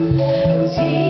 Cause